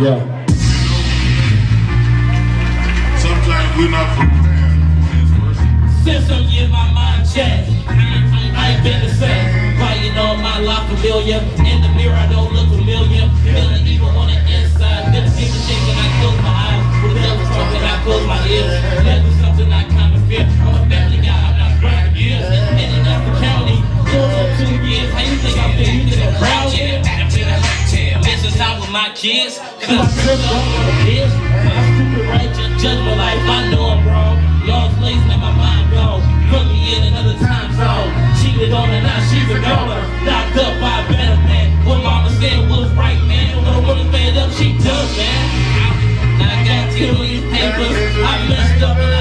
Yeah. Sometimes we're not prepared Since I'm getting my mind check, I ain't been the same. Why you know my life familiar? My kids. Cause I trip on the bitch. My stupid right just judge life. I know I'm wrong. Lost lace, now my mind gone. Put me in another time zone. Cheated on her, now she's a goner. Locked up by a better man. What mama said was right, man. When a woman fed up, she done, man. I got two of these papers. I messed up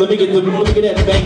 Let me get the, let me get that bang bang.